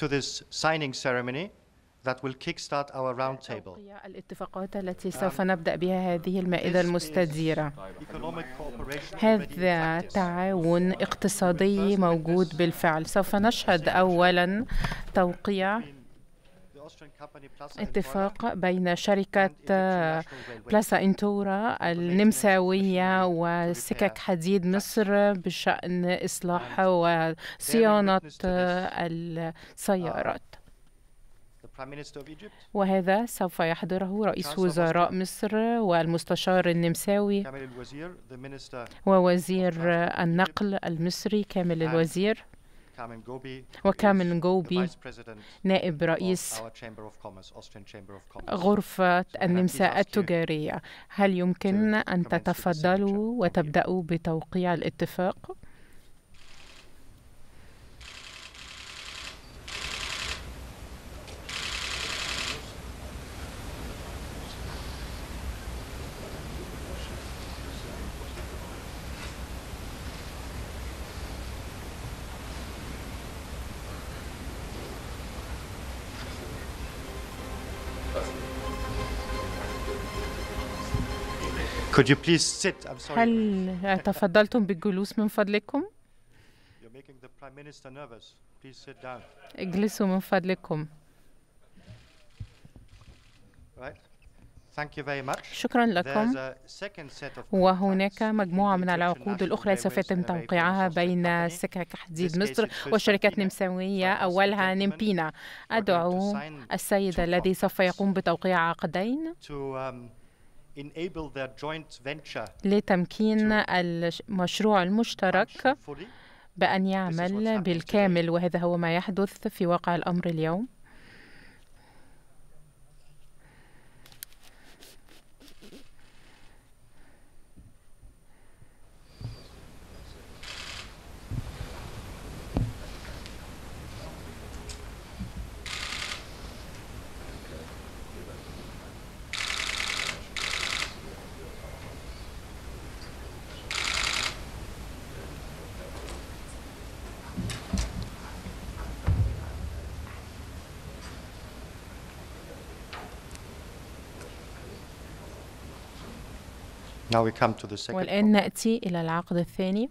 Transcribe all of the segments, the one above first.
to this signing ceremony that will kickstart our roundtable. الاتفاقات التي سوف نبدأ بها هذه المائدة المستديرة. هذا تعاون اقتصادي موجود بالفعل. سوف نشهد أولا توقيع اتفاق بين شركة. بلاسا إنتورا النمساوية وسكك حديد مصر بشأن إصلاح وصيانة السيارات. Egypt, وهذا سوف يحضره رئيس وزراء مصر والمستشار النمساوي ووزير النقل المصري. كامل الوزير. وكامل نجوبي President نائب رئيس. غرفة النمسا التجارية هل يمكن أن تتفضلوا وتبدأوا بتوقيع الاتفاق؟ هل تفضلتم بالجلوس من فضلكم؟ اجلسوا من فضلكم. شكرا لكم. وهناك مجموعة من العقود الأخرى سوف يتم توقيعها بين سكك حديد مصر والشركات النمساوية أولها نمبينا. أدعو السيد الذي سوف يقوم بتوقيع عقدين. لتمكين المشروع المشترك. بأن يعمل بالكامل وهذا هو ما يحدث في واقع الأمر اليوم والآن نأتي إلى العقد الثاني.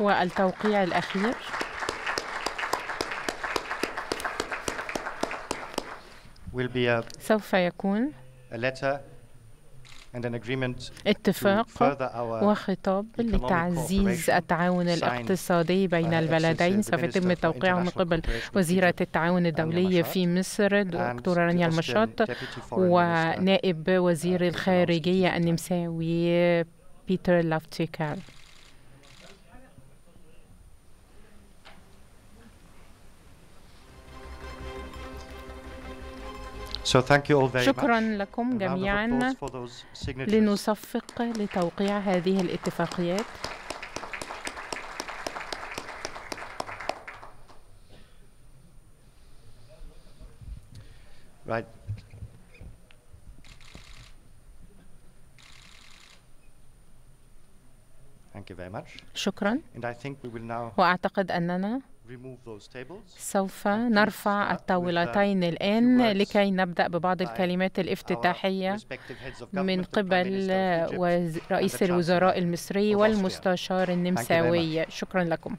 والتوقيع الأخير. Will be a, سوف يكون a letter and an agreement اتفاق وخطاب لتعزيز التعاون الاقتصادي بين البلدين. سوف يتم توقيعه من قبل وزيرة التعاون الدولي في مصر دكتورة رانيا المشاط ونائب وزير uh, الخارجية النمساوي بيتر لافتيكار شكرا much. لكم A round of جميعا applause for those signatures. لنصفق لتوقيع هذه الاتفاقيات Right. Thank you very much. شكرا And I think we will now وأعتقد أننا. سوف نرفع الطاولتين الآن لكي نبدأ ببعض الكلمات الافتتاحية من قبل رئيس الوزراء المصري. والمستشار النمساوي. شكرا لكم.